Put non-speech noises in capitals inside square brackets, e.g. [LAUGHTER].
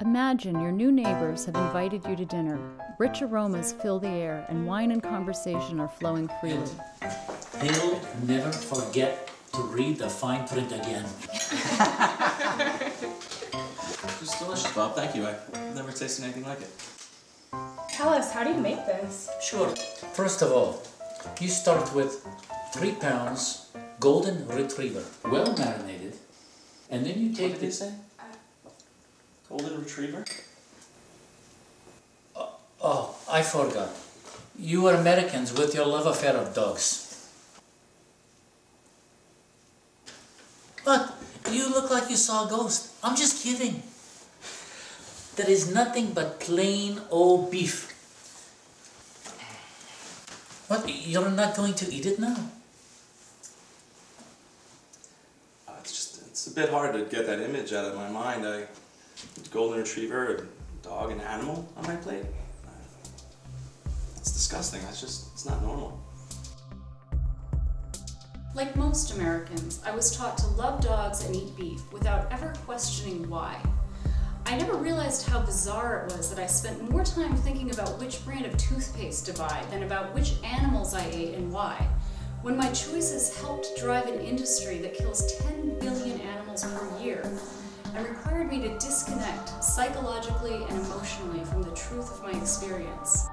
Imagine your new neighbors have invited you to dinner. Rich aromas fill the air, and wine and conversation are flowing freely. He'll never forget to read the fine print again. [LAUGHS] It's delicious, Bob. Thank you. I've never tasted anything like it. Tell us, how do you make this? Sure. First of all, you start with three pounds golden retriever, well marinated, and then you What take did they say? Golden retriever? Oh, I forgot. You are Americans with your love affair of dogs. But You look like you saw a ghost. I'm just kidding. There is nothing but plain old beef. What? You're not going to eat it now? Uh, it's just, it's a bit hard to get that image out of my mind. I, golden retriever, a dog, an animal on my plate. It's disgusting. That's just, it's not normal. Like most Americans, I was taught to love dogs and eat beef without ever questioning why. I never realized how bizarre it was that I spent more time thinking about which brand of toothpaste to buy than about which animals I ate and why. When my choices helped drive an industry that kills 10 and required me to disconnect psychologically and emotionally from the truth of my experience.